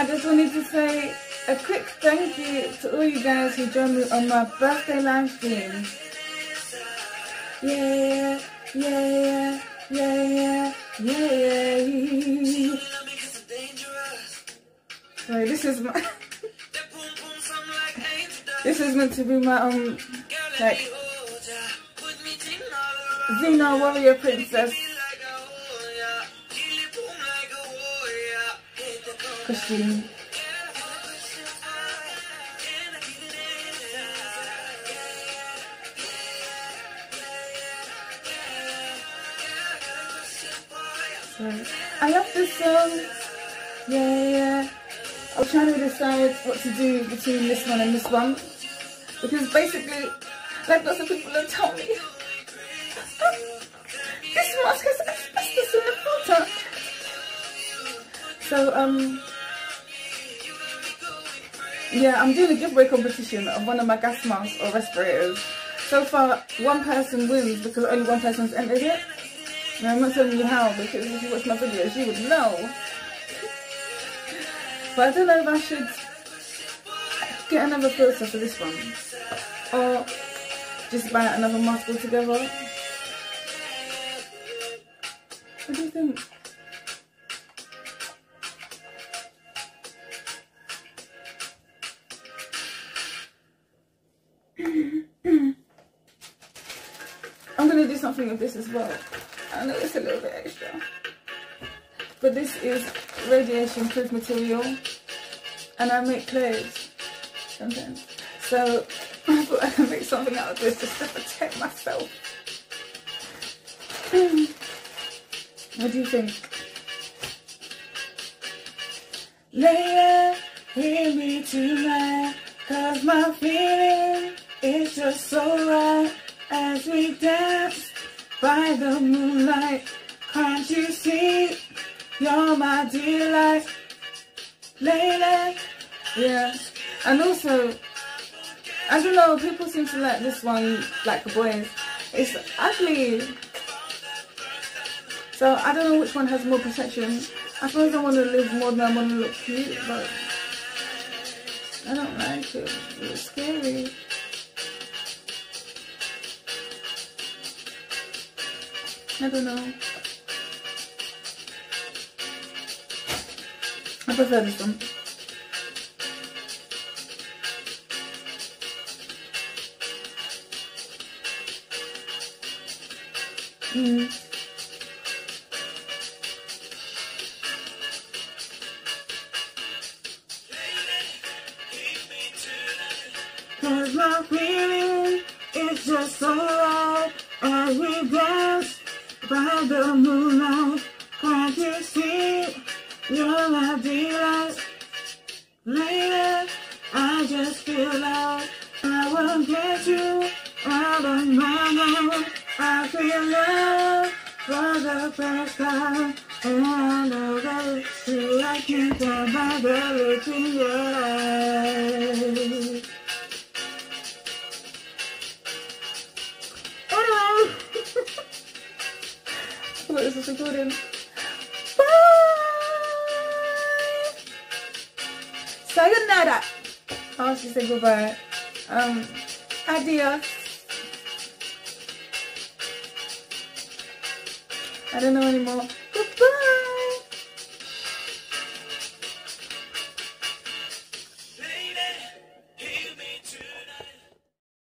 I just wanted to say a quick thank you to all you guys who joined me on my birthday live stream. Yeah, yeah, yeah, yeah, yeah. Sorry, this is my. this is meant to be my um like Xena warrior princess costume. I love this song. Yeah, yeah. I was trying to decide what to do between this one and this one. Because basically, like lots of people have told me, this mask has asbestos in the filter. So, um, yeah, I'm doing a giveaway competition of one of my gas masks or respirators. So far, one person wins because only one person's entered it. Now, I'm not telling you how because if you watch my videos, you would know. But I don't know if I should get another filter for this one or just buy another mask altogether. What do you think? Gonna do something with this as well. I know it's a little bit extra. But this is radiation proof material and I make clothes sometimes. So I thought I could make something out of this just to protect myself. what do you think? Later, hear me tonight, cause my feeling is just so right as we dance by the moonlight. Can't you see? You're my delight, lady. Yeah, and also, I don't know. People seem to like this one, like the boys. It's ugly. So I don't know which one has more protection. I suppose I want to live more than I want to look cute, but I don't like it. It's scary. I don't know. I prefer this one. Mm. Cause my feeling is just so right we dance by the moonlight. Can't you see? You're my delight. Lady, I just feel like I will get you out of my mind. I feel love for the first time. And I know that it's true. I can't tell by the look in your eyes. What is this recording? Sayonara. Oh, she said goodbye. Um, adios. I don't know anymore. Goodbye.